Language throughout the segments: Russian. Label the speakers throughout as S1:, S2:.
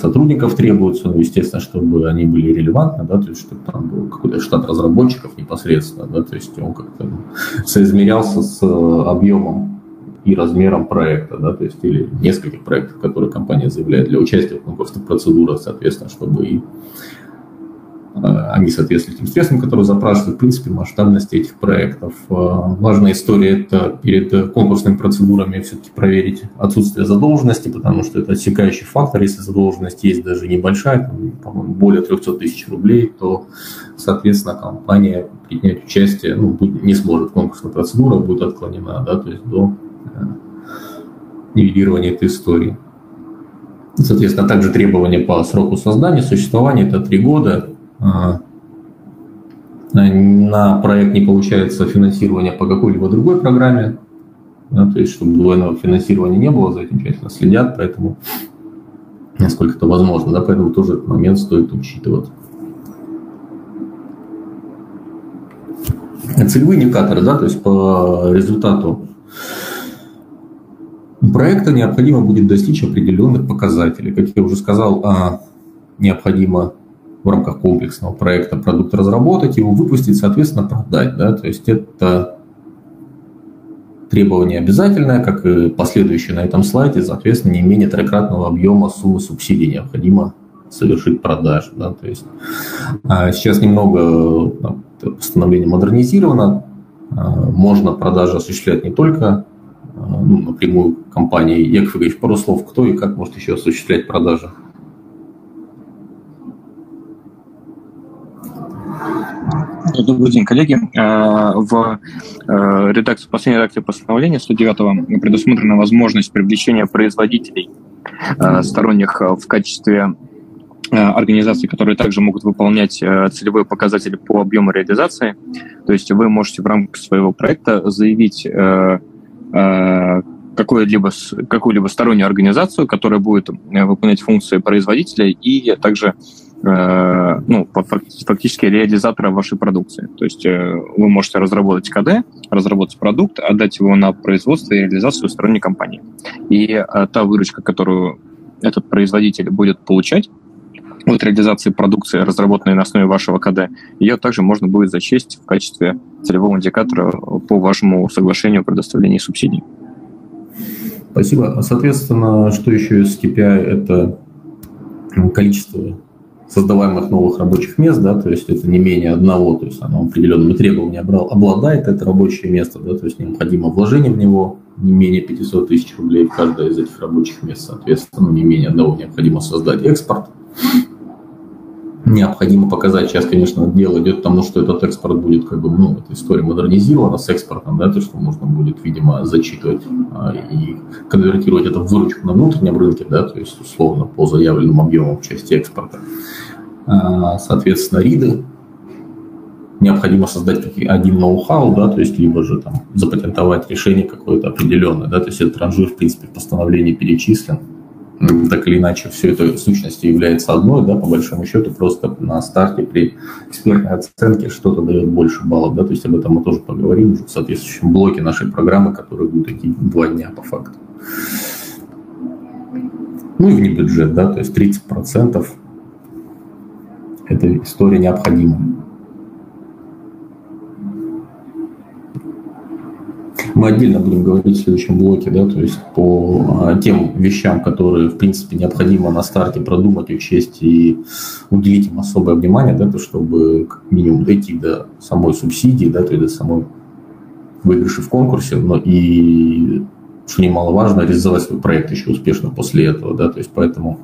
S1: сотрудников требуется, ну, естественно, чтобы они были релевантны, да, то есть чтобы там был какой-то штат разработчиков непосредственно, да, то есть он как-то соизмерялся с объемом и размером проекта, да, то есть или нескольких проектов, которые компания заявляет для участия в конкурсных процедурах, соответственно, чтобы и Э, они соответствуют тем средствам, которые запрашивают, в принципе, масштабность этих проектов. Э, важная история – это перед конкурсными процедурами все-таки проверить отсутствие задолженности, потому что это отсекающий фактор. Если задолженность есть даже небольшая, по-моему, более 300 тысяч рублей, то, соответственно, компания принять участие ну, не сможет. Конкурсная процедура будет отклонена, да, то есть до э, нивелирования этой истории. Соответственно, также требования по сроку создания, существования – это три года. А, на проект не получается финансирование по какой-либо другой программе, да, то есть чтобы двойного финансирования не было, за этим тщательно следят, поэтому насколько это возможно, да, поэтому тоже этот момент стоит учитывать. Целевые индикаторы, да, то есть по результату проекта необходимо будет достичь определенных показателей. Как я уже сказал, а, необходимо в рамках комплексного проекта продукт разработать, его выпустить, соответственно, продать. Да? То есть это требование обязательное, как и последующее на этом слайде, соответственно, не менее трехкратного объема суммы субсидий необходимо совершить продажу. Да? То есть а сейчас немного постановление модернизировано, а, можно продажи осуществлять не только а, ну, напрямую компании. Яков Игоревич, пару слов, кто и как может еще осуществлять продажи?
S2: Добрый день, коллеги. Э, в э, редакции, последней редакции постановления 109 предусмотрена возможность привлечения производителей э, сторонних в качестве организаций, которые также могут выполнять целевые показатели по объему реализации. То есть вы можете в рамках своего проекта заявить какую-либо какую-либо стороннюю организацию, которая будет выполнять функции производителя и также ну, фактически реализатора вашей продукции. То есть э, вы можете разработать КД, разработать продукт, отдать его на производство и реализацию сторонней компании. И э, та выручка, которую этот производитель будет получать от реализации продукции, разработанной на основе вашего КД, ее также можно будет зачесть в качестве целевого индикатора по вашему соглашению о предоставлении субсидий.
S1: Спасибо. Соответственно, что еще из KPI – это количество создаваемых новых рабочих мест, да, то есть это не менее одного, то есть оно определенными требованиями обладает это рабочее место, да, то есть необходимо вложение в него не менее 500 тысяч рублей в каждое из этих рабочих мест, соответственно, не менее одного необходимо создать. Экспорт, необходимо показать, сейчас, конечно, дело идет к тому, что этот экспорт будет, как бы, ну, эта история модернизирована с экспортом, да, то, что можно будет, видимо, зачитывать а, и конвертировать это в выручку на внутреннем рынке, да, то есть, условно, по заявленным объемам в части экспорта. А, соответственно, риды. Необходимо создать один ноу-хау, да, то есть либо же там запатентовать решение какое-то определенное, да, то есть этот ранжир, в принципе, в постановлении перечислен, так или иначе все это сущности является одной, да, по большому счету просто на старте при экспертной оценке что-то дает больше баллов, да, то есть об этом мы тоже поговорим уже в соответствующем блоке нашей программы, который будет идти два дня по факту. Ну и вне бюджет, да, то есть 30% эта история необходима. Мы отдельно будем говорить в следующем блоке, да, то есть по а, тем вещам, которые, в принципе, необходимо на старте продумать, учесть и уделить им особое внимание, да, то чтобы как минимум дойти до самой субсидии, да, то есть до самой выигрыша в конкурсе, но и, что немаловажно, реализовать свой проект еще успешно после этого, да, то есть поэтому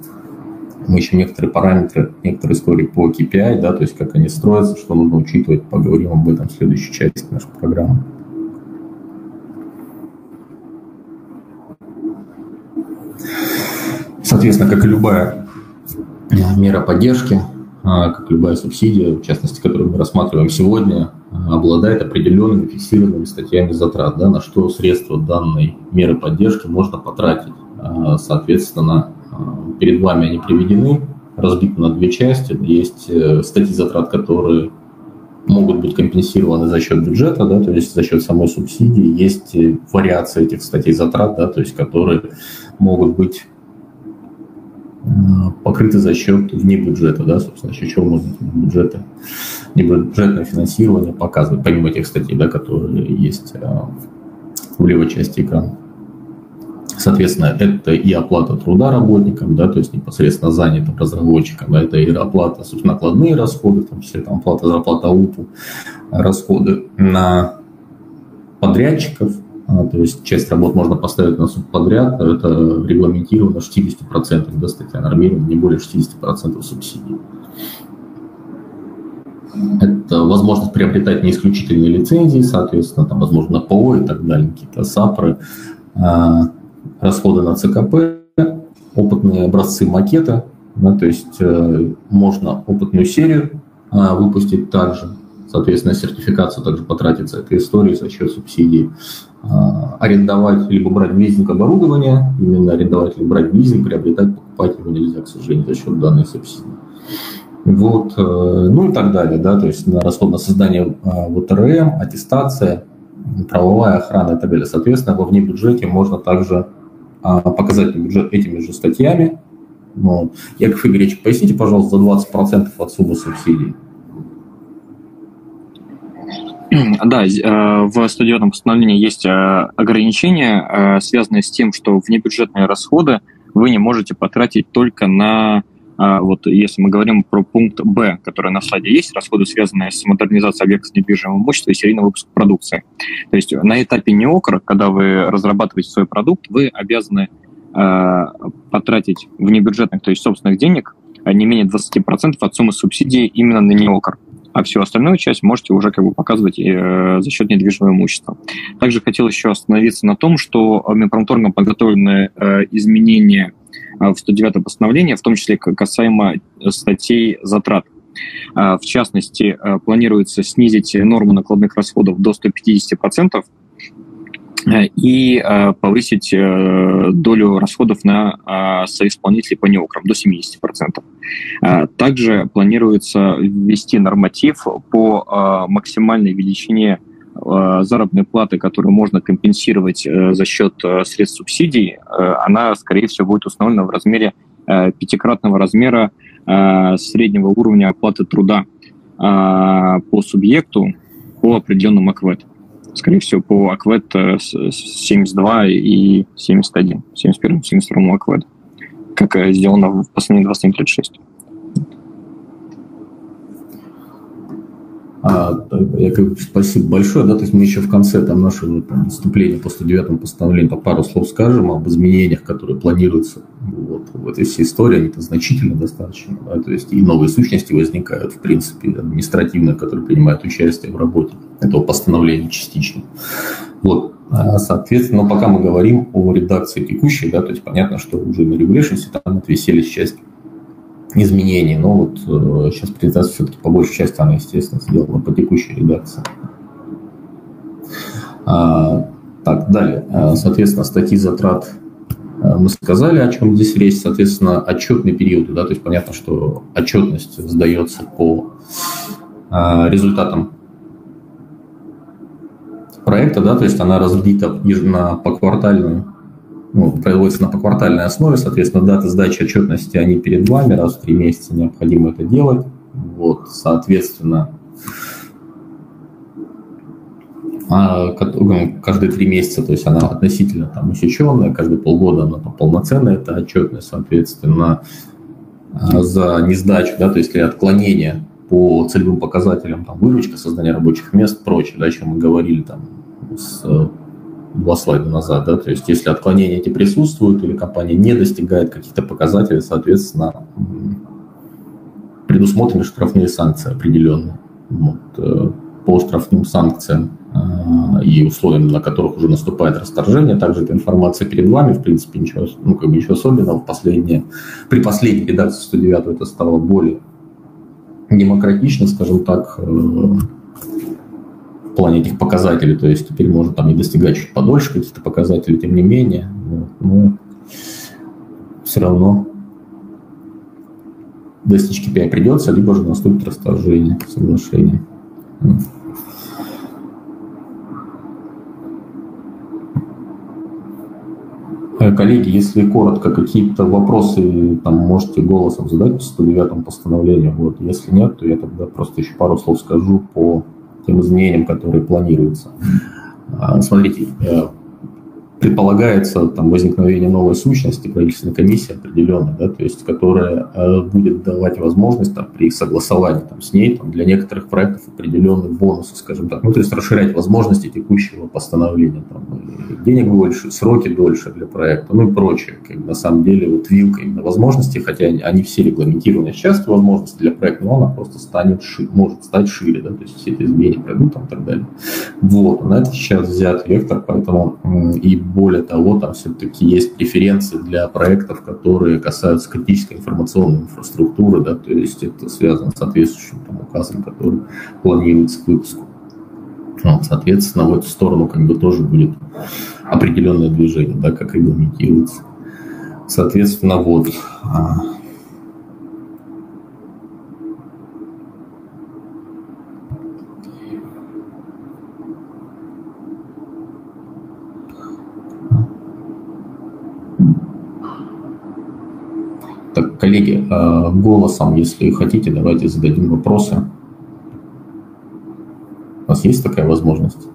S1: мы еще некоторые параметры, некоторые истории по KPI, да, то есть как они строятся, что нужно учитывать, поговорим об этом в следующей части нашей программы. Соответственно, как и любая мера поддержки, а, как любая субсидия, в частности, которую мы рассматриваем сегодня, обладает определенными фиксированными статьями затрат, да, на что средства данной меры поддержки можно потратить. А, соответственно, а, перед вами они приведены, разбиты на две части. Есть э, статьи затрат, которые могут быть компенсированы за счет бюджета, да, то есть за счет самой субсидии. Есть э, вариации этих статей затрат, да, то есть которые могут быть покрыты за счет вне бюджета, да, собственно, еще чего можно бюджета, бюджетное финансирование показывать, помимо тех статей, да, которые есть в левой части экрана. Соответственно, это и оплата труда работникам, да, то есть непосредственно занятым разработчикам, да, это и оплата, собственно, накладные расходы, в том там, оплата зарплата УПУ, расходы на подрядчиков, то есть часть работ можно поставить на субподряд, это регламентировано 60%, да, статья нормирована, не более 60% субсидий. Это возможность приобретать не исключительные лицензии, соответственно, там, возможно, ПО и так далее, какие-то САПРы, а, расходы на ЦКП, опытные образцы макета, да, то есть э, можно опытную серию выпустить также, соответственно, сертификацию также потратится этой истории за счет субсидий. Э, арендовать либо брать в лизинг оборудование, именно арендовать либо брать в лизинг, приобретать, покупать его нельзя, к сожалению, за счет данной субсидии. Вот, э, ну и так далее, да, то есть на расход на создание э, ВТРМ, аттестация, правовая охрана и так далее. Соответственно, во внебюджете можно также а, показать бюджет этими же статьями. Вот. Яков Игоревич, поясните, пожалуйста, за 20% от суммы субсидий.
S2: Да, э, в студийном постановлении есть э, ограничения, э, связанные с тем, что внебюджетные расходы вы не можете потратить только на вот если мы говорим про пункт Б, который на слайде есть, расходы, связанные с модернизацией объектов недвижимого имущества и серийного выпуска продукции. То есть на этапе неокр, когда вы разрабатываете свой продукт, вы обязаны э, потратить внебюджетных, то есть собственных денег, не менее 20% от суммы субсидии именно на неокр а всю остальную часть можете уже как бы показывать э, за счет недвижимого имущества. Также хотел еще остановиться на том, что Минпромторгом подготовлены э, изменения Э, в 109 постановление, в том числе касаемо статей затрат. В частности, планируется снизить норму накладных расходов до 150% и повысить долю расходов на соисполнителей по неокрам до 70%. Также планируется ввести норматив по максимальной величине Э, заработной платы, которую можно компенсировать э, за счет э, средств субсидий, она, скорее всего, будет установлена в размере пятикратного размера среднего уровня оплаты труда по субъекту по определенному АКВЭД. Скорее всего, по АКВЭД 72 и 71, 71 72 АКВЭД, как сделано в последние 27
S1: А, я как, спасибо большое. Да, то есть мы еще в конце там, нашего там, выступления по 109 постановлению по пару слов скажем об изменениях, которые планируются вот, в этой всей истории. Они-то значительно достаточно. Да, то есть и новые сущности возникают, в принципе, административные, которые принимают участие в работе этого постановления частично. Вот. А, соответственно, но пока мы говорим о редакции текущей, да, то есть понятно, что уже на регуляшнсе там отвесились часть изменений. Но вот э, сейчас презентация все-таки по большей части, она, естественно, сделана по текущей редакции. А, так, далее. А, соответственно, статьи затрат а, мы сказали, о чем здесь речь. Соответственно, отчетный период. Да, то есть понятно, что отчетность сдается по а, результатам проекта, да, то есть она разбита на поквартальную ну, производится на поквартальной основе, соответственно, даты сдачи отчетности, они перед вами, раз в три месяца необходимо это делать. Вот, соответственно, а каждые три месяца, то есть она относительно там усеченная, каждые полгода она там, полноценная, это отчетность, соответственно, а, за несдачу, да, то есть или отклонение по целевым показателям, там, выручка, создание рабочих мест, прочее, да, о чем мы говорили там с два слайда назад, да, то есть если отклонения эти присутствуют или компания не достигает каких-то показателей, соответственно, предусмотрены штрафные санкции определенные. Вот, э, по штрафным санкциям э, и условиям, на которых уже наступает расторжение. Также эта информация перед вами, в принципе, ничего, ну, как бы ничего особенного. Последнее, при последней редакции 109 это стало более демократично, скажем так, э, плане этих показателей, то есть теперь можно там не достигать чуть подольше каких-то показателей, тем не менее, вот, но все равно достичь KPI придется, либо же наступит расторжение соглашения. Э, коллеги, если коротко, какие-то вопросы там можете голосом задать по 109 постановлению. Вот. Если нет, то я тогда просто еще пару слов скажу по тем изменениям, которые планируются. А, смотрите, э, предполагается там возникновение новой сущности, правительственной комиссии определенной, да, то есть которая э, будет давать возможность там, при согласовании там, с ней там, для некоторых проектов определенные бонусы, скажем так, ну то есть расширять возможности текущего постановления, там, денег больше, сроки дольше для проекта, ну и прочее. Как, на самом деле вот вилка именно возможностей, хотя они, они все регламентированы сейчас, возможности для проекта, но она просто станет шире, может стать шире, да, то есть все эти изменения пройдут там, и так далее. Вот, на это сейчас взят вектор, поэтому и более того, там все-таки есть преференции для проектов, которые касаются критической информационной инфраструктуры, да, то есть это связано с соответствующим там, указом, который планируется к выпуску. Вот, соответственно, в эту сторону как бы тоже будет определенное движение, да, как регламентируется. Соответственно, вот а, Так, коллеги, э, голосом, если хотите, давайте зададим вопросы. У нас есть такая возможность?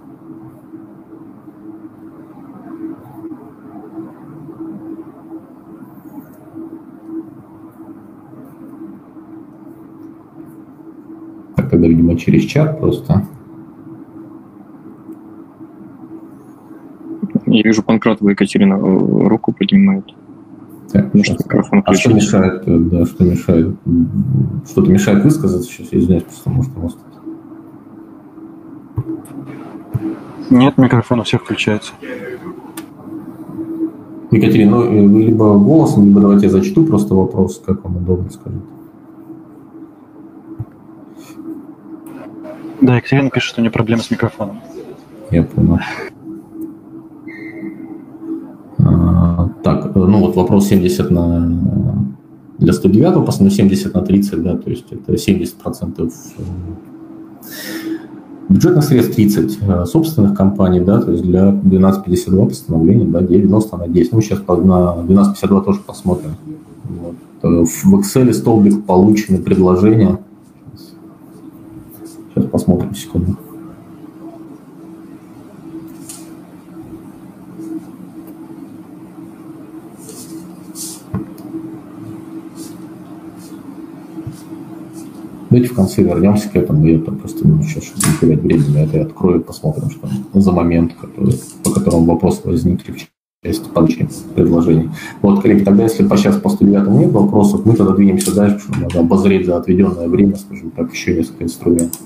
S1: Так, тогда, видимо, через чат просто.
S2: Я вижу, Панкратова Екатерина э, руку поднимает.
S1: Так, Может, микрофон а что мешает, э, да, что мешает? Что-то мешает высказаться сейчас, я извиняюсь, просто может у вас
S3: Нет, микрофон у всех включается.
S1: Екатерина, ну, э, вы либо голосом, либо давайте я зачту просто вопрос, как вам удобно скажите.
S3: Да, Екатерина пишет, что у нее проблемы с микрофоном.
S1: Я понял. Так, ну вот вопрос 70 на для 109 по 70 на 30, да, то есть это 70 процентов э, бюджетных средств 30 э, собственных компаний, да, то есть для 1252 постановления, да, 90 на 10. Ну, сейчас на 1252 тоже посмотрим. Вот. Э, в Excel столбик получены предложения. Сейчас посмотрим секунду. Давайте в конце вернемся к этому. Я там просто ну, сейчас, чтобы не терять времени, это я открою, посмотрим, что за момент, который, по которому вопрос возникли в части подачи предложений. Вот, коллеги, тогда если по сейчас по 109 нет вопросов, мы тогда двинемся дальше, потому надо обозреть за отведенное время, скажем так, еще несколько инструментов.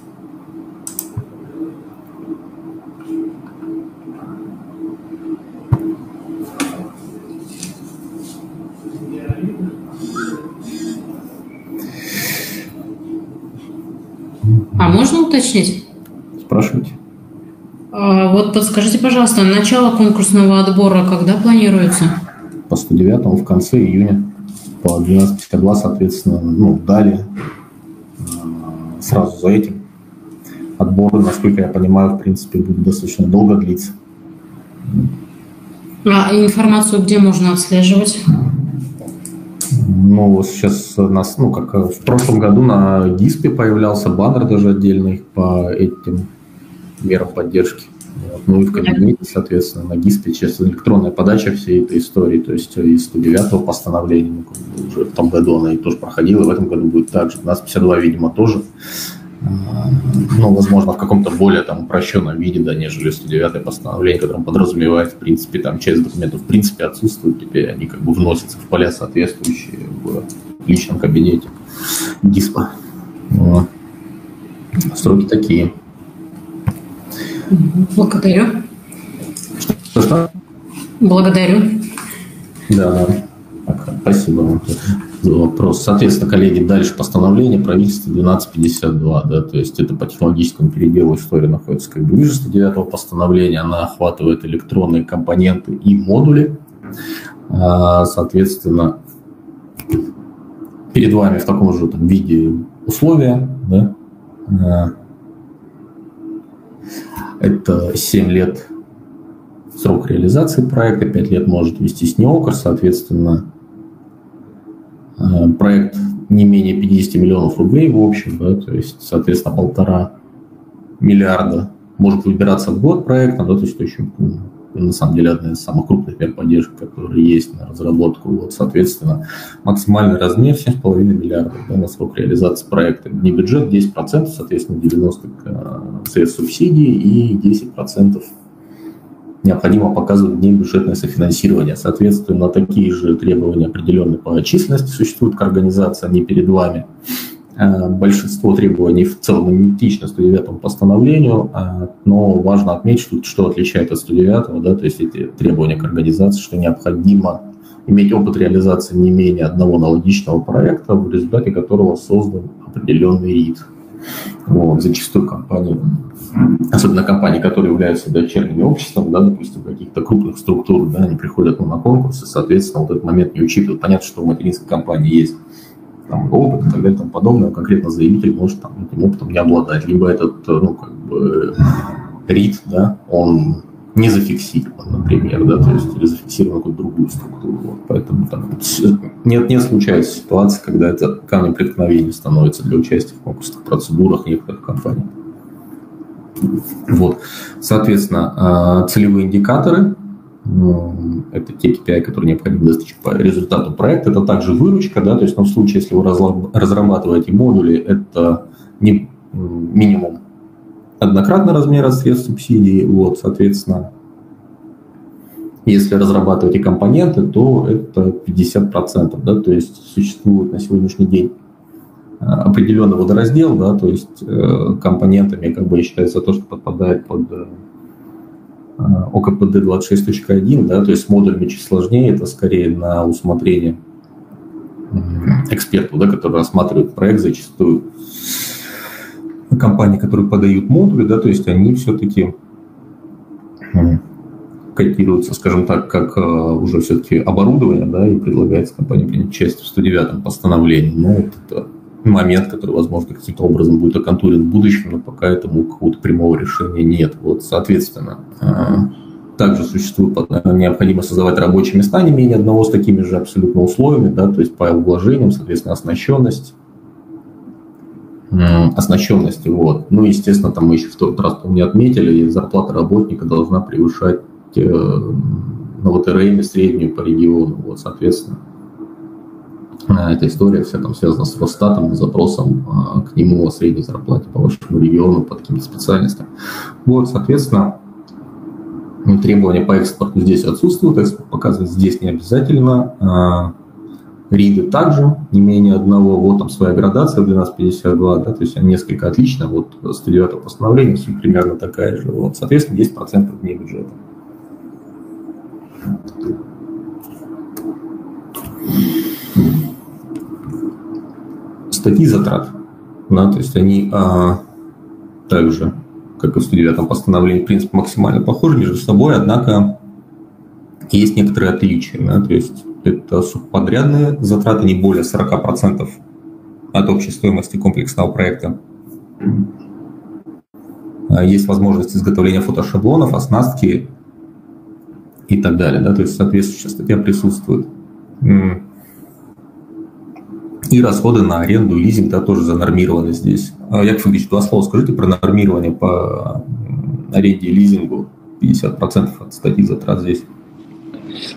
S4: А можно уточнить?
S1: Спрашивайте.
S4: А, вот подскажите, пожалуйста, начало конкурсного отбора когда планируется?
S1: По 109 в конце июня. По 12.52, соответственно, ну, далее. А, сразу за этим. Отбор, насколько я понимаю, в принципе, будет достаточно долго длиться.
S4: А информацию где можно отслеживать?
S1: Ну, сейчас у нас, ну, как в прошлом году на ГИСПе появлялся баннер даже отдельный по этим мерам поддержки. Вот. Ну и в кабинете, соответственно, на ГИСПе сейчас электронная подача всей этой истории, то есть из 109-го постановления, ну, уже в том году она и тоже проходила, в этом году будет также. 1252, видимо, тоже ну, возможно, в каком-то более там упрощенном виде, да, нежели 109 постановление, которое подразумевает, в принципе, там часть документов в принципе отсутствует, теперь они как бы вносятся в поля соответствующие в личном кабинете ГИСПа. Вот. Сроки такие.
S4: Благодарю.
S1: Что-что?
S4: Благодарю.
S1: Да, спасибо вам вопрос. Соответственно, коллеги, дальше постановление правительства 1252, да, то есть это по технологическому переделу история находится как бы ниже 109 постановления, она охватывает электронные компоненты и модули. А, соответственно, перед вами в таком же там, виде условия, да, а, это 7 лет срок реализации проекта, 5 лет может вестись НИОКР, соответственно, э, проект не менее 50 миллионов рублей в общем, да, то есть, соответственно, полтора миллиарда может выбираться в год проекта, да, то есть очень, ну, на самом деле, одна из самых крупных мер поддержки, которые есть на разработку. Вот, соответственно, максимальный размер 7,5 миллиардов да, на срок реализации проекта. Не бюджет 10%, соответственно, 90% э, средств субсидий и 10% необходимо показывать бюджетное софинансирование. Соответственно, такие же требования определенные по численности существуют к организации, они перед вами. Э, большинство требований в целом идентично 109 постановлению, э, но важно отметить, что отличает от 109, да, то есть эти требования к организации, что необходимо иметь опыт реализации не менее одного аналогичного проекта, в результате которого создан определенный РИД. Вот, зачастую компании, особенно компании, которые являются дочерними обществом, да, допустим, каких-то крупных структур, да, они приходят ну, на конкурсы, соответственно, вот этот момент не учитывают. Понятно, что у материнской компании есть там, опыт и так далее и тому подобное, конкретно заявитель может там, этим опытом не обладать. Либо этот, ну, как бы, рит, да, он не зафиксирован, например, да, то есть или зафиксирован какую-то другую структуру. Вот, поэтому там нет, не случается ситуации, когда это камнем преткновения становится для участия в конкурсных процедурах некоторых компаний. Вот. Соответственно, а, целевые индикаторы это те KPI, которые необходимо достичь по результату проекта. Это также выручка, да, то есть ну, в случае, если вы разрабатываете модули, это не минимум однократный размер средств субсидий, вот, соответственно, если разрабатываете компоненты, то это 50%, да, то есть существует на сегодняшний день э, определенный водораздел, да, то есть э, компонентами как бы считается то, что подпадает под э, ОКПД 26.1, да, то есть модулями чуть сложнее, это скорее на усмотрение эксперту, да, который рассматривает проект зачастую. Компании, которые подают модули, да, то есть они все-таки котируются, скажем так, как уже все-таки оборудование, да, и предлагается компании принять участие в 109 постановлении. Но вот это момент, который, возможно, каким-то образом будет оконтурен в будущем, но пока этому какого-то прямого решения нет. Вот, соответственно, а, также существует необходимо создавать рабочие места не менее одного с такими же абсолютно условиями, да, то есть по вложениям, соответственно, оснащенность, оснащенности, вот. Ну, естественно, там мы еще в тот раз, помню, отметили, зарплата работника должна превышать э, на ВТРМ среднюю по региону, вот, соответственно, Э, эта история вся там связана с Росстатом, запросом а, к нему о средней зарплате по вашему региону, по каким-то специальностям. Вот, соответственно, требования по экспорту здесь отсутствуют, экспорт показывать здесь не обязательно. А, риды также, не менее одного, вот там своя градация в 1252, да, то есть несколько отличны, вот 109 постановление, суть примерно такая же, вот, соответственно, 10% вне бюджета статьи затрат. Да, то есть они а, также, как и в 109 постановлении, в принципе, максимально похожи между собой, однако есть некоторые отличия. Да, то есть это субподрядные затраты не более 40% от общей стоимости комплексного проекта. А, есть возможность изготовления фотошаблонов, оснастки и так далее. Да, то есть соответствующая статья присутствует. И расходы на аренду лизинг да, тоже занормированы здесь. А, Яков Ильич, два слова скажите про нормирование по аренде и лизингу. 50% от статьи затрат здесь.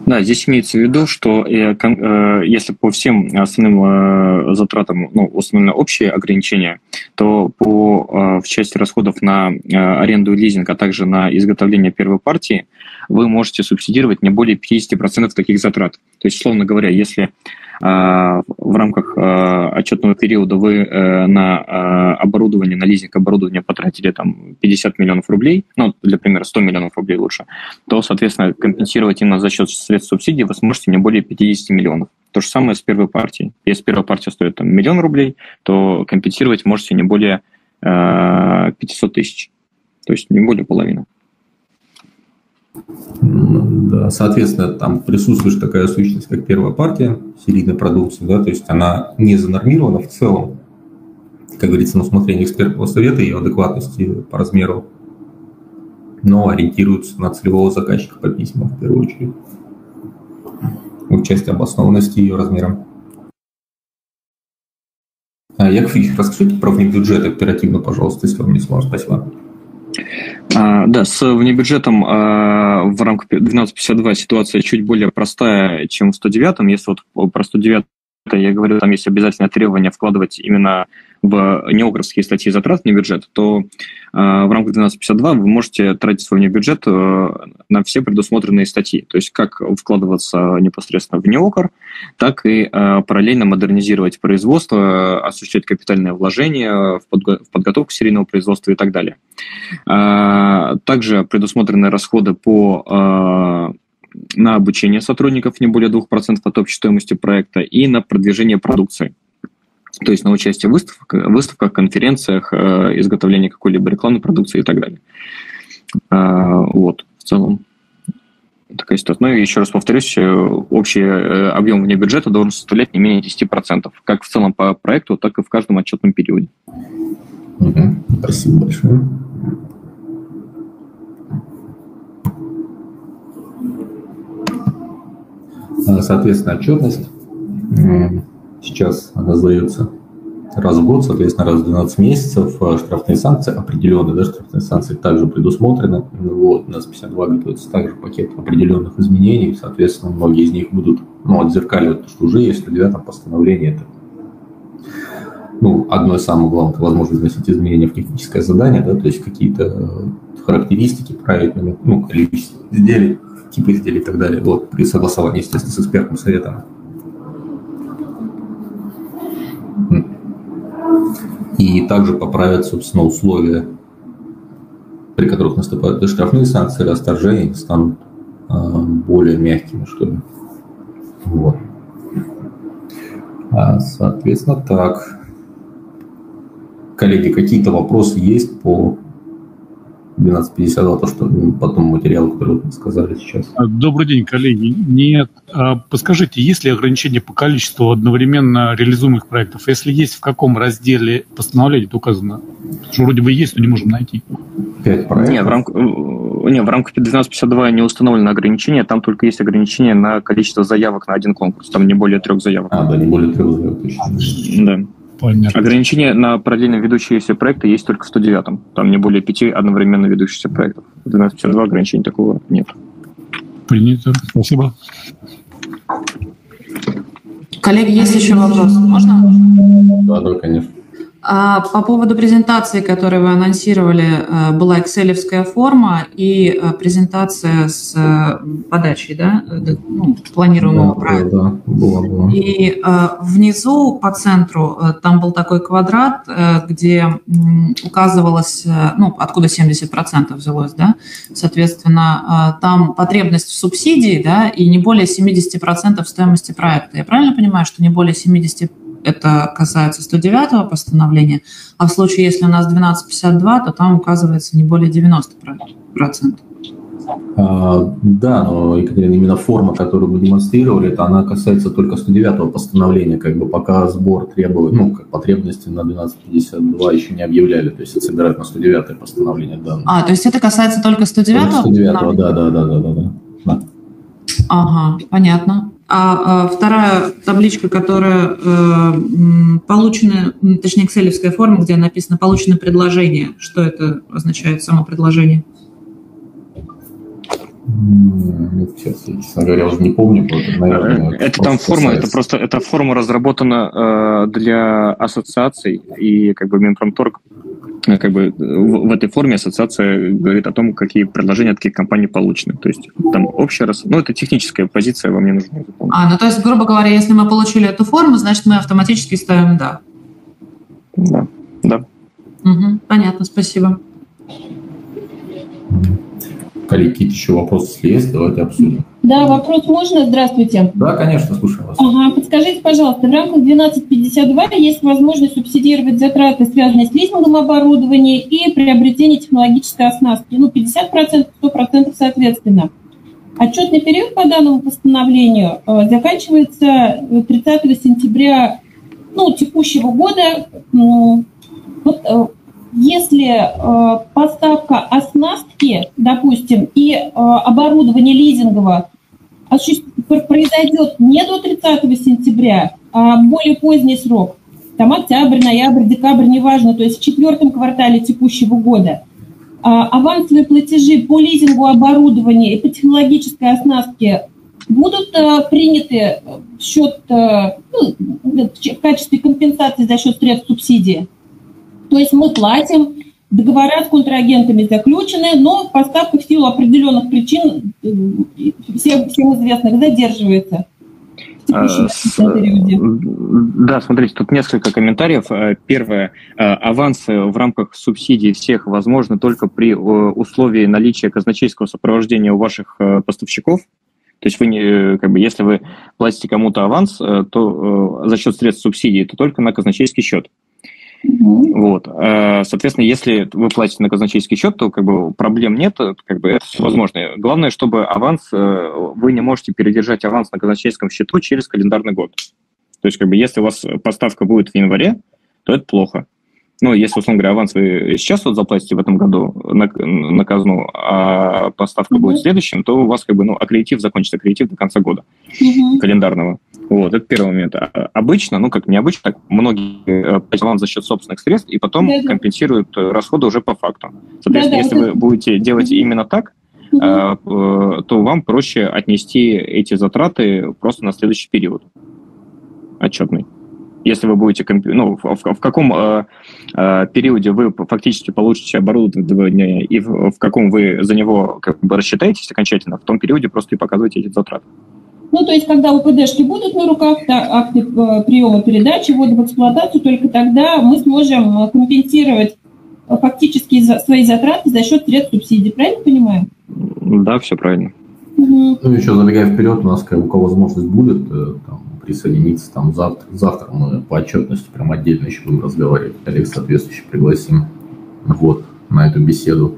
S2: Да, здесь имеется в виду, что э, э, если по всем основным э, затратам, ну, основные общие ограничения, то по, в части расходов на аренду и лизинг, а также на изготовление первой партии, вы можете субсидировать не более 50% таких затрат. То есть, словно говоря, если в рамках а, отчетного периода вы э, на а, оборудование, на лизинг оборудования потратили там 50 миллионов рублей, ну, для примера, 100 миллионов рублей лучше, то, соответственно, компенсировать именно за счет средств субсидий вы сможете не более 50 миллионов. То же самое с первой партией. Если первая партия стоит там, миллион рублей, то компенсировать можете не более 500 тысяч. То есть не более половины.
S1: Да, соответственно, там присутствует такая сущность, как первая партия серийной продукции, да, то есть она не занормирована в целом, как говорится, на усмотрение экспертного совета и адекватности по размеру но ориентируются на целевого заказчика по письмам в первую очередь. В части обоснованности ее размером. А, Яковлевич, расскажите про внебюджет оперативно, пожалуйста, если вам не сложно. Спасибо.
S2: А, да, с внебюджетом а, в рамках 1252 ситуация чуть более простая, чем в 109. Если вот про 109 я говорю, там есть обязательное требование вкладывать именно в неогровские статьи затрат на бюджет, то э, в рамках 1252 вы можете тратить свой бюджет э, на все предусмотренные статьи. То есть как вкладываться непосредственно в неокр, так и э, параллельно модернизировать производство, осуществлять капитальное вложение в, подго- в подготовку серийного производства и так далее. Э, также предусмотрены расходы по на обучение сотрудников не более 2% от общей стоимости проекта и на продвижение продукции. То есть на участие в выставках, выставках конференциях, э, изготовление какой-либо рекламной продукции и так далее. Э, вот, в целом такая ситуация. Ну и еще раз повторюсь, э, общий э, объем вне бюджета должен составлять не менее 10%, как в целом по проекту, так и в каждом отчетном периоде.
S1: Угу. Спасибо большое. А, соответственно, отчетность. Сейчас она сдается раз в год, соответственно, раз в 12 месяцев. А, штрафные санкции определенные, да, штрафные санкции также предусмотрены. Вот, у нас 52 готовится также пакет определенных изменений. Соответственно, многие из них будут ну, отзеркаливать то, что уже есть в девятом постановлении. Это ну, одно из самых главных, возможность вносить изменения в техническое задание, да, то есть какие-то э, характеристики правильные, ну, количество изделий, типы изделий и так далее, вот, при согласовании, естественно, с экспертным советом. И также поправят, собственно, условия, при которых наступают штрафные санкции, расторжения станут э, более мягкими, что ли. Вот. А, соответственно, так. Коллеги, какие-то вопросы есть по 12.52, то, что потом материал, который вы сказали сейчас.
S5: А, добрый день, коллеги. Нет. А, подскажите, есть ли ограничения по количеству одновременно реализуемых проектов? Если есть, в каком разделе постановления это указано? Потому что вроде бы есть, но не можем найти.
S2: Пять проектов? Нет, в рамках, э, не, в рамках 1252 не установлено ограничение, там только есть ограничение на количество заявок на один конкурс, там не более трех заявок.
S1: А, да, не более трех заявок,
S2: точно. Да. Понятно. Ограничение на параллельно ведущиеся проекты есть только в 109-м. Там не более пяти одновременно ведущихся проектов. В 1252 ограничений такого нет.
S5: Принято. Спасибо.
S4: Коллеги, есть еще вопрос? Можно?
S1: Да, да, конечно.
S4: А, по поводу презентации, которую вы анонсировали, э, была экселевская форма и э, презентация с э, подачей да, ну, планируемого да, проекта. Да, была, была. И внизу по центру там был такой квадрат, где указывалось, ну, откуда 70% взялось, да, соответственно, там потребность в субсидии, да, и не более 70% стоимости проекта. Я правильно понимаю, что не более 70% это касается 109 постановления, а в случае, если у нас 1252, то там указывается не более 90%.
S1: А, да, но, Екатерина, именно форма, которую вы демонстрировали, это она касается только 109 постановления, как бы пока сбор требует, ну, как потребности на 1252 еще не объявляли, то есть это собирают на 109 постановление данных.
S4: А, то есть это касается только 109
S1: 109 да, да, да, да, да, да. да.
S4: Ага, понятно. А, а вторая табличка, которая э, получена, точнее, экселевская форма, где написано «получено предложение». Что это означает, само предложение?
S1: Сейчас, честно говоря, уже не помню.
S2: Это, наверное, это там форма, это просто эта форма разработана э, для ассоциаций и как бы Минпромторг Э, как бы в, в этой форме ассоциация говорит о том, какие предложения от каких компаний получены. То есть там общая, рас... ну это техническая позиция, вам не нужно
S4: запомнить. А, ну то есть, грубо говоря, если мы получили эту форму, значит мы автоматически ставим «да».
S2: Да, да.
S4: Угу, понятно, спасибо.
S1: Коллеги, какие-то еще вопросы, если есть, давайте обсудим.
S6: Да, вопрос можно? Здравствуйте.
S1: Да, конечно, слушаю вас.
S6: Ага, подскажите, пожалуйста, в рамках 1252 есть возможность субсидировать затраты, связанные с лизингом оборудования и приобретение технологической оснастки. Ну, 50%, 100% соответственно. Отчетный период по данному постановлению э, заканчивается 30 сентября ну, текущего года. Вот э, если э, поставка оснастки, допустим, и э, оборудование лизингового произойдет не до 30 сентября, а более поздний срок, там октябрь, ноябрь, декабрь, неважно, то есть в четвертом квартале текущего года, а, авансовые платежи по лизингу оборудования и по технологической оснастке будут а, приняты в счет, а, ну, в качестве компенсации за счет средств субсидии. То есть мы платим, договора с контрагентами заключены, но поставка в силу определенных причин, э, всем, всем известных, задерживается.
S2: А, да, смотрите, тут несколько комментариев. Э, первое. Э, авансы в рамках субсидий всех возможны только при условии наличия казначейского сопровождения у ваших поставщиков. То есть вы не, как бы, если вы платите кому-то аванс, то за счет средств субсидий, то только на казначейский счет. Вот. Э, соответственно, если вы платите на казначейский счет, то как бы проблем нет, как бы это возможно. Главное, чтобы аванс, э, вы не можете передержать аванс на казначейском счету через календарный год. То есть, как бы, если у вас поставка будет в январе, то это плохо ну, если, условно говоря, аванс вы сейчас вот заплатите в этом году на, на казну, а поставка mm-hmm. будет в следующем, то у вас как бы, ну, аккредитив закончится, аккредитив до конца года mm-hmm. календарного. Вот, это первый момент. А обычно, ну, как необычно, так многие э, платят аванс за счет собственных средств и потом mm-hmm. компенсируют расходы уже по факту. Соответственно, если вы будете делать именно так, mm-hmm. то вам проще отнести эти затраты просто на следующий период отчетный если вы будете, ну, в, в, в каком э, э, периоде вы фактически получите оборудование и в, в каком вы за него как бы рассчитаетесь окончательно, в том периоде просто и показываете эти затраты.
S6: Ну, то есть, когда УПДшки будут на руках, да, акты э, приема передачи, ввода в эксплуатацию, только тогда мы сможем э, компенсировать э, фактически свои затраты за счет средств субсидий. Правильно понимаю?
S2: Да, все правильно.
S1: Угу. Ну, еще забегая вперед, у нас, как, у кого возможность будет, там, присоединиться там завтра. Завтра мы по отчетности прям отдельно еще будем разговаривать. Коллег соответствующих пригласим вот на эту беседу.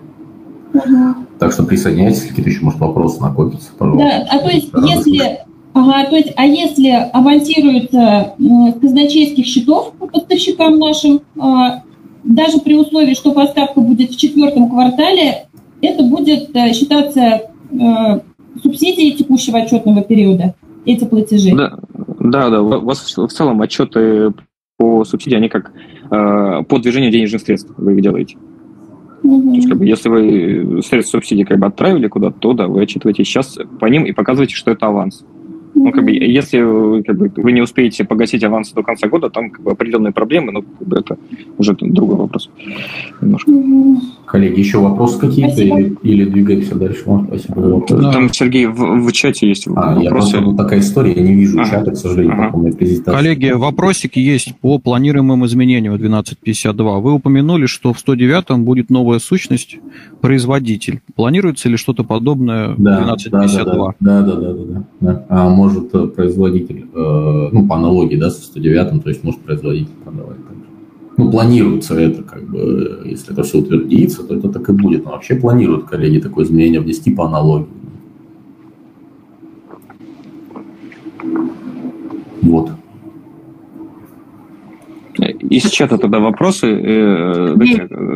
S1: Угу. Так что присоединяйтесь, какие-то еще, может, вопросы накопятся,
S6: пожалуйста. Да, а то есть, если, ага, то есть, а если авансируется с казначейских счетов по поставщикам нашим, а, даже при условии, что поставка будет в четвертом квартале, это будет э, считаться э, субсидией текущего отчетного периода, эти платежи?
S2: Да, да, да. У вас в целом отчеты по субсидии, они как э, по движению денежных средств вы их делаете. Угу. То есть, как бы, если вы средства субсидии как бы отправили куда-то, то да, вы отчитываете сейчас по ним и показываете, что это аванс. Ну, как бы, если как бы, вы не успеете погасить аванс до конца года, там как бы, определенные проблемы, но как бы, это уже другой вопрос.
S1: Немножко. Коллеги, еще вопросы какие-то или, или двигаемся дальше? Может,
S2: спасибо за Там, Сергей, в, в чате есть
S1: а, вопросы. Я просто, ну, такая история, я не вижу ага. чата, к сожалению, ага. по
S3: презентации. Коллеги, вопросики есть по планируемым изменениям в 1252. Вы упомянули, что в 109 будет новая сущность производитель. Планируется ли что-то подобное да, в 1252?
S1: Да, да, да, да, да, да. да. А может э, производитель, э, ну, по аналогии, да, со 109, то есть может производитель продавать также ну, планируется это, как бы, если это все утвердится, то это так и будет. Но вообще планируют коллеги такое изменение внести по аналогии. Вот.
S2: Из чата тогда вопросы.
S4: Э,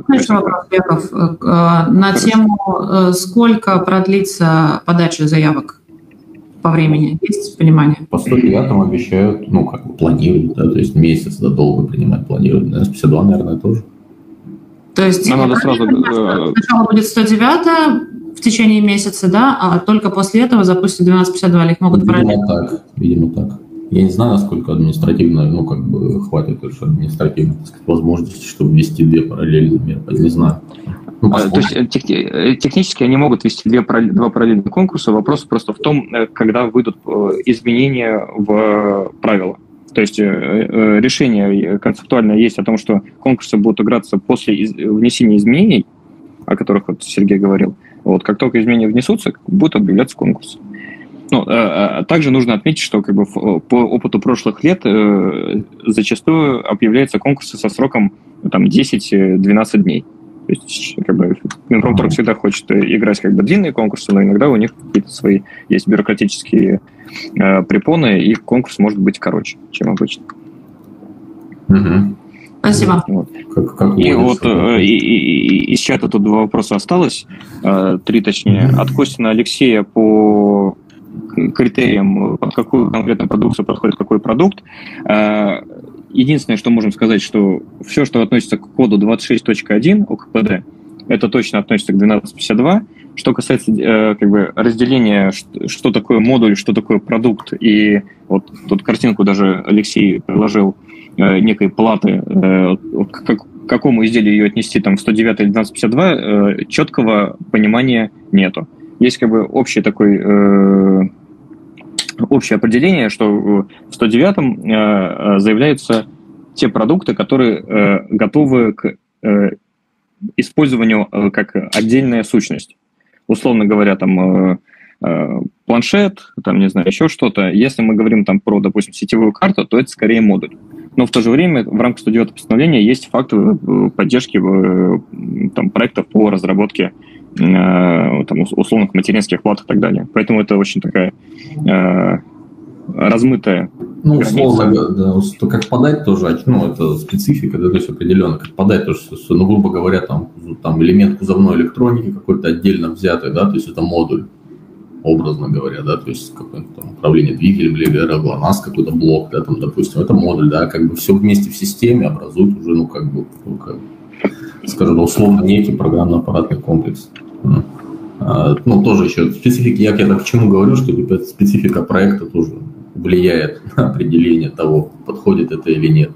S4: Конечно, вопрос, Яков. На тему, э, сколько продлится подача заявок по времени? Есть понимание?
S1: По 109 обещают, ну, как бы планируют, да, то есть месяц да, долго принимать планируют. На 52, наверное, тоже.
S4: То есть Нам надо сразу... Э, сначала будет 109 в течение месяца, да, а только после этого запустят 1252, или их могут
S1: видимо параллельно? так, видимо так. Я не знаю, насколько административно, ну, как бы хватит лишь административных возможностей, чтобы вести две параллельные меры, не знаю.
S2: Ну, а, То есть э, тех, э, технически они могут вести две, два параллельных конкурса. Вопрос просто в том, э, когда выйдут изменения в правила. То есть решение концептуальное есть о том, что конкурсы будут играться после внесения изменений, о которых вот Сергей говорил. Вот как только изменения внесутся, будет объявляться конкурс. Ну, также нужно отметить, что как бы, по опыту прошлых лет зачастую объявляются конкурсы со сроком там, 10-12 дней. То есть, как бы, Минпромторг всегда хочет играть как бы длинные конкурсы, но иногда у них какие-то свои есть бюрократические э, препоны, и конкурс может быть короче, чем обычно.
S1: Угу.
S4: Спасибо.
S2: Вот. Как, как и вот э, и, и, из чата тут два вопроса осталось, э, три точнее. От Костина Алексея по критериям, под какую конкретную продукцию подходит какой продукт. Э, единственное, что можем сказать, что все, что относится к коду 26.1 ОКПД, это точно относится к 1252. Что касается э, как бы разделения, что, что такое модуль, что такое продукт, и вот тут картинку даже Алексей приложил Э, некой платы, э, к какому изделию ее отнести, там, в 109 или 1252, э, четкого понимания нету. Есть как бы общий такой общее определение, что в 109 заявляются те продукты, которые готовы к использованию как отдельная сущность. Условно говоря, там планшет, там, не знаю, еще что-то. Если мы говорим там про, допустим, сетевую карту, то это скорее модуль но в то же время в рамках 109 постановления есть факты э, поддержки э, там, проектов по разработке э, там, условных материнских плат и так далее. Поэтому это очень такая э, размытая
S1: ну, условно, да, то как подать тоже, ну, это специфика, да, то есть определенно, как подать, то есть, ну, грубо говоря, там, там элемент кузовной электроники какой-то отдельно взятый, да, то есть это модуль образно говоря, да, то есть какое-то там управление двигателем или ГЛОНАСС какой-то блок, да, там, допустим, это модуль, да, как бы все вместе в системе образует уже, ну, как бы, ну, как, скажем, условно, некий программно-аппаратный комплекс. А, ну, тоже еще специфика, я, я к чему говорю, что типа, специфика проекта тоже влияет на определение того, подходит это или нет.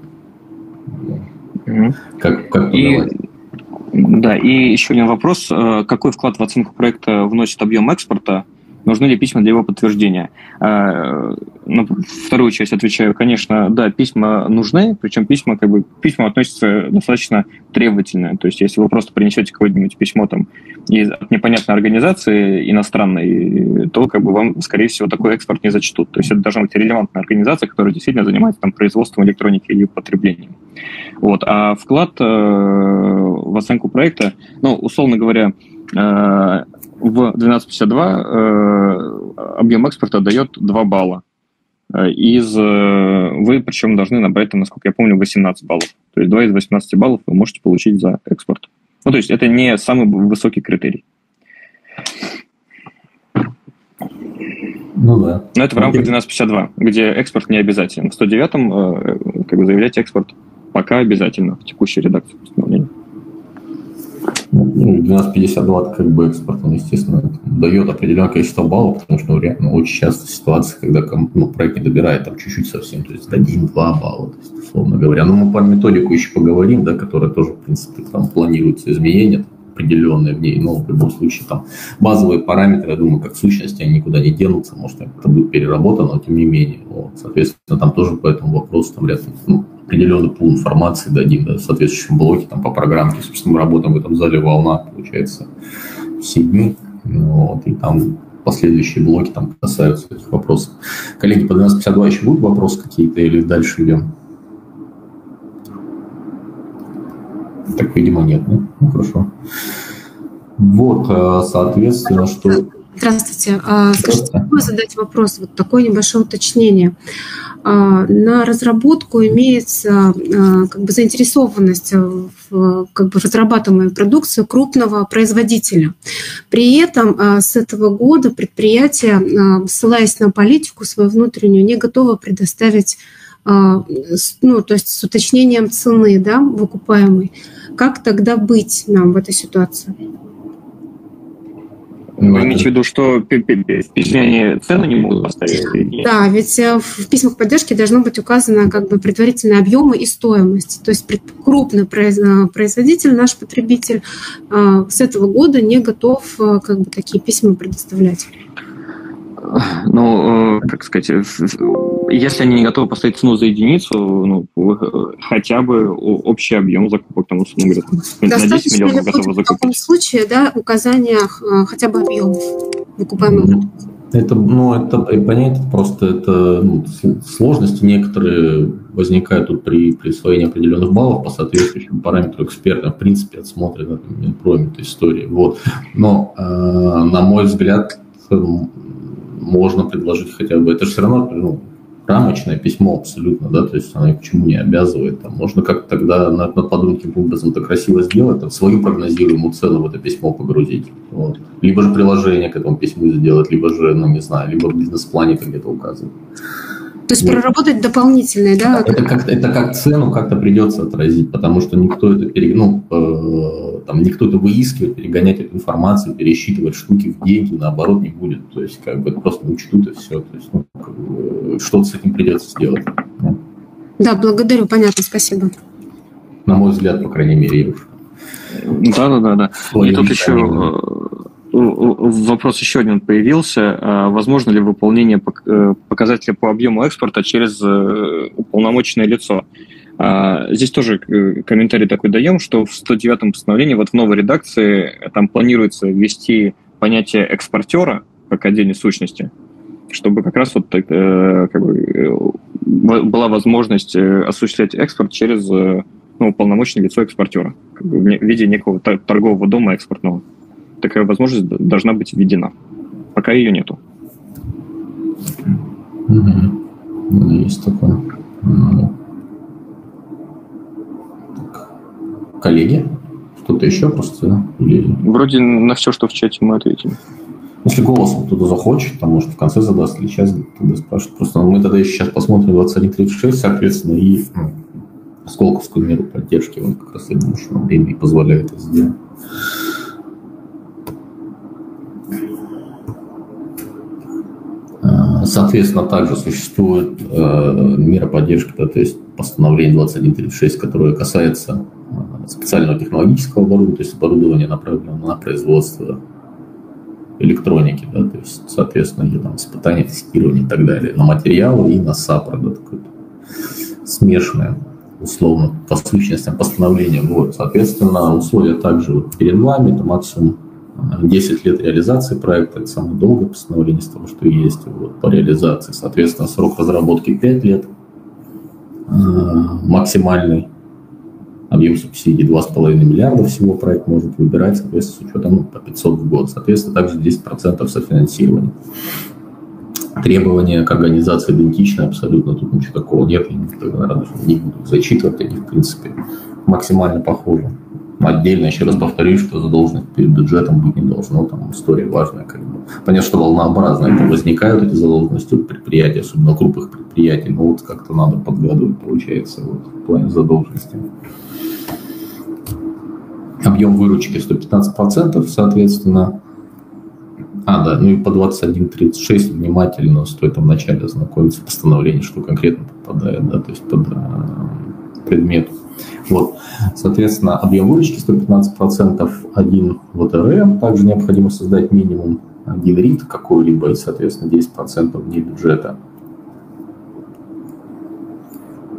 S2: Как, как и, да, и еще один вопрос. Э, какой вклад в оценку проекта вносит объем экспорта? Нужны ли письма для его подтверждения. А, ну, вторую часть отвечаю, конечно, да, письма нужны, причем письма, как бы, письма относятся достаточно требовательно. То есть, если вы просто принесете какое-нибудь письмо там из от непонятной организации иностранной, то как бы вам, скорее всего, такой экспорт не зачтут. То есть, это должна быть релевантная организация, которая действительно занимается там производством электроники или потреблением. Вот. А вклад э, в оценку проекта, ну, условно говоря, э, в 1252 э, объем экспорта дает 2 балла. Э, из, э, вы причем должны набрать, там, насколько я помню, 18 баллов. То есть 2 из 18 баллов вы можете получить за экспорт. Ну, то есть это не самый высокий критерий. Ну да. Но это в рамках 1252, где экспорт не обязателен. В 109-м э, как бы заявлять экспорт пока обязательно в текущей редакции постановления.
S1: Ну, 1252 как бы экспорт, он, естественно, дает определенное количество баллов, потому что ну, реально очень часто ситуация, когда ну, проект не добирает там чуть-чуть совсем, то есть 1-2 балла, то есть, условно говоря. Но мы по методику еще поговорим, да, которая тоже, в принципе, там планируются изменения определенные в ней, но в любом случае там базовые параметры, я думаю, как сущности, они никуда не денутся, может, это будет переработано, но тем не менее. Вот, соответственно, там тоже по этому вопросу там ряд ну, определенный пул информации дадим да, в соответствующем блоке там, по программке. Собственно, мы работаем в этом зале «Волна», получается, все дни. Вот, и там последующие блоки там касаются этих вопросов. Коллеги, по 1252 еще будут вопросы какие-то или дальше идем? Так, видимо, нет. Ну, ну хорошо. Вот, э, соответственно, что...
S7: Здравствуйте. А, скажите, могу задать вопрос, вот такое небольшое уточнение. А, на разработку имеется а, как бы заинтересованность в как бы разрабатываемой продукции крупного производителя. При этом с этого года предприятие, ссылаясь на политику свою внутреннюю, не готово предоставить ну, то есть с уточнением цены да, выкупаемой. Как тогда быть нам в этой ситуации?
S2: Ну, Вы имеете в виду, что в письме они цену не могут поставить?
S7: Да, ведь э, в письмах поддержки должно быть указано как бы предварительные объемы и стоимость. То есть крупный э, производитель, наш потребитель, э, с этого года не готов как бы такие письма предоставлять.
S2: Ну, как сказать, если они не готовы поставить цену за единицу, ну, хотя бы общий объем закупок, там, условно говоря,
S7: на 10 миллионов готовы закупить. В таком случае, да, указание хотя бы объемов выкупаемых
S1: это, ну, это понять просто это ну, сложности некоторые возникают тут при присвоении определенных баллов по соответствующим параметрам эксперта, в принципе, отсмотрено Минпроме этой истории. Вот. Но, э, на мой взгляд, можно предложить хотя бы, это же все равно ну, рамочное письмо абсолютно, да, то есть ни к чему не обязывает. Там можно как-то тогда над, над подругим образом это красиво сделать, там, свою прогнозируемую цену в это письмо погрузить. Вот. Либо же приложение к этому письму сделать, либо же, ну, не знаю, либо в бизнес-плане где-то указывать.
S7: То есть проработать дополнительные, да?
S1: Это как, это как цену как-то придется отразить, потому что никто это пере, ну, э, там, никто это выискивать, перегонять эту информацию, пересчитывать штуки в деньги, наоборот, не будет. То есть, как бы, это просто учтут и все. То есть, ну, как бы, что-то с этим придется сделать.
S7: Да, благодарю, понятно, спасибо.
S1: На мой взгляд, по крайней мере,
S2: Да, да, да, да. И тут еще Вопрос еще один появился. А возможно ли выполнение э, показателя по объему экспорта через э, уполномоченное лицо? А, здесь тоже э, комментарий такой даем, что в 109-м постановлении, вот в новой редакции, там планируется ввести понятие экспортера как отдельной сущности, чтобы как раз вот как бы, была возможность осуществлять экспорт через ну, уполномоченное лицо экспортера в виде некого торгового дома экспортного такая возможность должна быть введена. Пока ее нету.
S1: Угу. Есть такое. Коллеги? Что-то еще просто? Или...
S2: Вроде на все, что в чате мы ответили.
S1: Если голосом кто-то захочет, там может в конце задаст или сейчас тогда спрашивает. Просто мы тогда еще сейчас посмотрим 21.36, соответственно, и ну, сколковскую меру поддержки, он как раз, я думаю, что время и позволяет это сделать. Соответственно, также существует э, мера поддержки, да, то есть постановление 2136, которое касается э, специального технологического оборудования, то есть оборудования, направленного на производство электроники, да, то есть, соответственно, где там испытания, тестирование и так далее, на материалы и на САПР, да, такое смешанное, условно, по сущностям постановления. Вот, соответственно, условия также вот перед вами, это максимум 10 лет реализации проекта, это самое долгое постановление из того, что есть вот, по реализации. Соответственно, срок разработки 5 лет, э, максимальный объем субсидий 2,5 миллиарда всего проект может выбирать, соответственно, с учетом ну, по 500 в год. Соответственно, также 10% софинансирования. Требования к организации идентичны абсолютно, тут ничего такого нет, я, не буду зачитывать, они, в принципе, максимально похожи. Отдельно еще раз повторюсь, что задолженность перед бюджетом быть не должно, там история важная. Как бы. Понятно, что волнообразно это возникают эти задолженности у предприятий, особенно крупных предприятий, но вот как-то надо подгадывать, получается, вот, в плане задолженности. Объем выручки 115%, соответственно, а, да, ну и по 21.36 внимательно стоит там вначале ознакомиться постановление, что конкретно попадает, да, то есть под э, предмет. Вот. Соответственно, объем выручки 115%, один ВТР. Также необходимо создать минимум один РИТ какой-либо и, соответственно, 10% вне бюджета.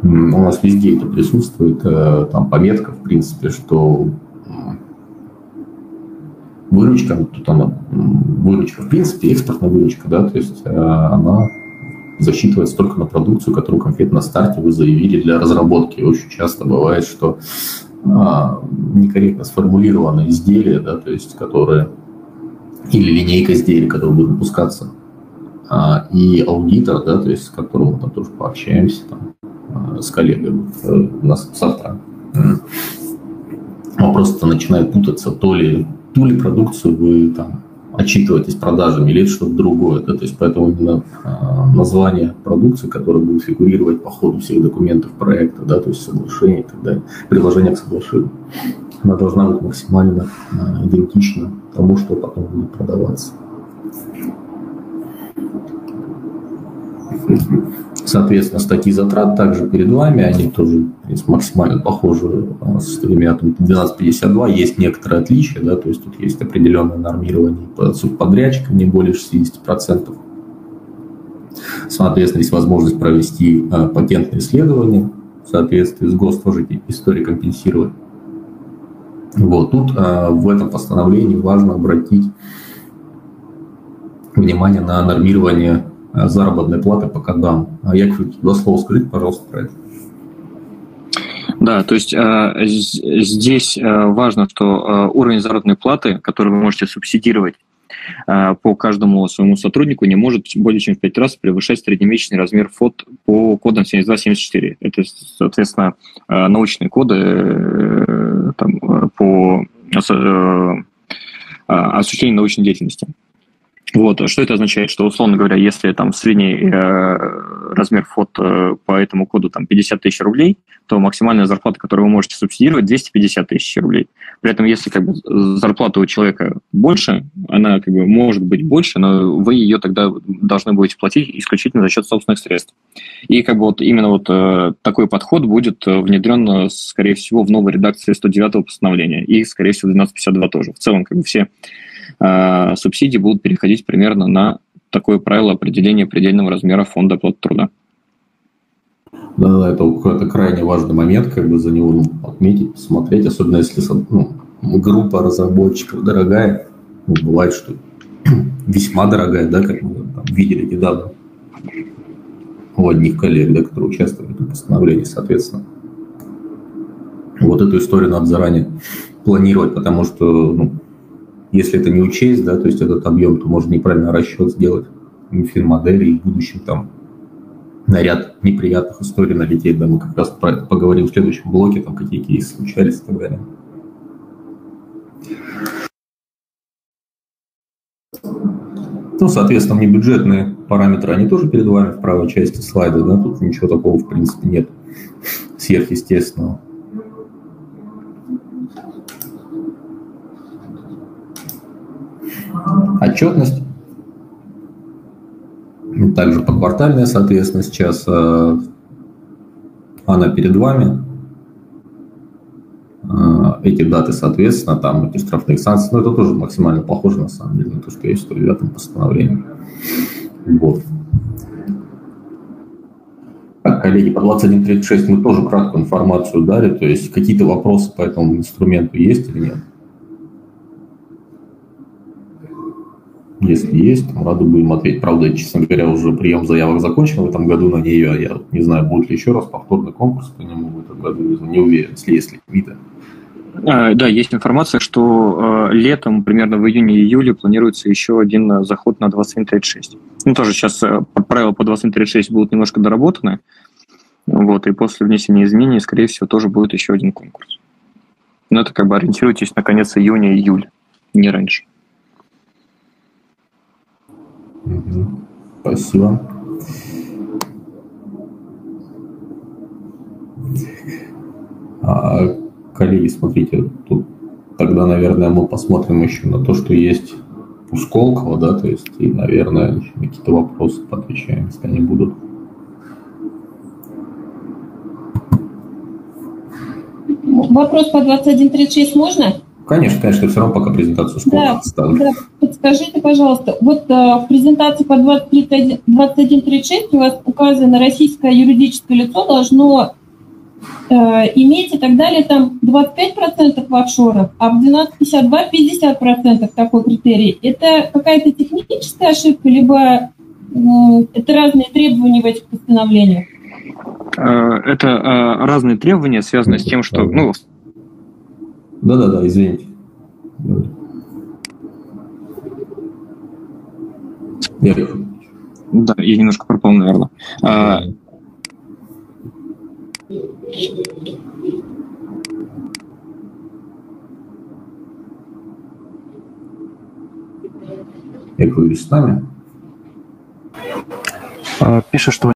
S1: У нас везде это присутствует, э, там пометка, в принципе, что выручка, тут она, выручка, в принципе, экспортная выручка, да, то есть э, она засчитывается только на продукцию, которую конкретно на старте вы заявили для разработки. Очень часто бывает, что а, некорректно сформулированы изделия, да, то есть которые или линейка изделий, которые будут выпускаться, а, и аудитор, да, то есть с которым мы там тоже пообщаемся там, а, с коллегами э, у нас завтра. Он просто начинает путаться, то ли, ту ли продукцию вы там отчитываетесь продажами или это что-то другое. Да? То есть поэтому именно э, название продукции, которое будет фигурировать по ходу всех документов проекта, да, то есть соглашение и так далее, приложение к соглашению, она должна быть максимально э, идентична тому, что потом будет продаваться. Соответственно, статьи затрат также перед вами, они тоже максимально похожи а, с элементом 1252. Есть некоторые отличия, да, то есть тут есть определенное нормирование по субподрядчикам, не более 60%. Соответственно, есть возможность провести а, патентное исследование в соответствии с ГОСТ, тоже истории компенсировать. Вот, тут а, в этом постановлении важно обратить внимание на нормирование Э, заработной платы по кодам. А Яков, два слова скажите, пожалуйста, про это.
S2: Да, то есть э, здесь э, важно, что уровень заработной платы, который вы можете субсидировать, по каждому своему сотруднику не может более чем в 5 раз превышать среднемесячный размер фот по кодам 72-74. Это, соответственно, научные коды там, по осуществлению научной деятельности. Вот, что это означает? Что, условно говоря, если там средний э, размер фот э, по этому коду там 50 тысяч рублей, то максимальная зарплата, которую вы можете субсидировать, 250 тысяч рублей. При этом, если как бы зарплата у человека больше, она как бы может быть больше, но вы ее тогда должны будете платить исключительно за счет собственных средств. И как бы вот именно вот э, такой подход будет внедрен, скорее всего, в новой редакции 109 постановления и, скорее всего, 1252 тоже. В целом, как бы все Э, субсидии будут переходить примерно на такое правило определения предельного размера фонда оплаты труда.
S1: Да, да, это, это крайне важный момент, как бы за него ну, отметить, посмотреть, особенно если ну, группа разработчиков дорогая, ну, бывает, что весьма дорогая, да, как мы там, видели недавно у одних коллег, да, которые участвовали в этом постановлении, соответственно. Вот эту историю надо заранее планировать, потому что ну, если это не учесть, да, то есть этот объем, то можно неправильно расчет сделать фин-модели и в будущем там на ряд неприятных историй налететь, да, мы как раз про это поговорим в следующем блоке, там какие кейсы случались и так далее. Ну, соответственно, небюджетные параметры, они тоже перед вами в правой части слайда, да, тут ничего такого, в принципе, нет сверхъестественного. Отчетность. Также поквартальная, соответственно, сейчас э, она перед вами. Э, эти даты, соответственно, там эти штрафные санкции, но это тоже максимально похоже, на самом деле, на то, что есть в 109 постановлении. Вот. Так, коллеги, по 21.36 мы тоже краткую информацию дали, то есть какие-то вопросы по этому инструменту есть или нет? Если есть, рады будем ответить. Правда, честно говоря, уже прием заявок закончен в этом году на нее. Я не знаю, будет ли еще раз повторный конкурс по нему в этом году. Не уверен, если ликвиды.
S2: А, да, есть информация, что э, летом, примерно в июне-июле, планируется еще один заход на 2736. Ну, тоже сейчас э, правила по 2736 будут немножко доработаны. Вот, и после внесения изменений, скорее всего, тоже будет еще один конкурс. Но это как бы ориентируйтесь на конец июня-июля, не раньше.
S1: Спасибо. А, коллеги, смотрите, тут тогда, наверное, мы посмотрим еще на то, что есть у Сколково, да, то есть, и, наверное, какие-то вопросы поотвечаем, если они будут.
S6: Вопрос по 2136 можно?
S1: Конечно, конечно, все равно пока презентацию скоро
S6: да, ставлю. Да, подскажите, пожалуйста, вот э, в презентации по 21.36 у вас указано российское юридическое лицо должно э, иметь и так далее там 25% в офшорах, а в 1252 50% такой критерий. Это какая-то техническая ошибка, либо э, это разные требования в этих постановлениях?
S2: Э, это э, разные требования, связанные с тем, что ну,
S1: да-да-да, извините.
S2: Я... Да, я немножко пропал, наверное. А...
S1: Эк, вы с нами?
S3: А, пишет, что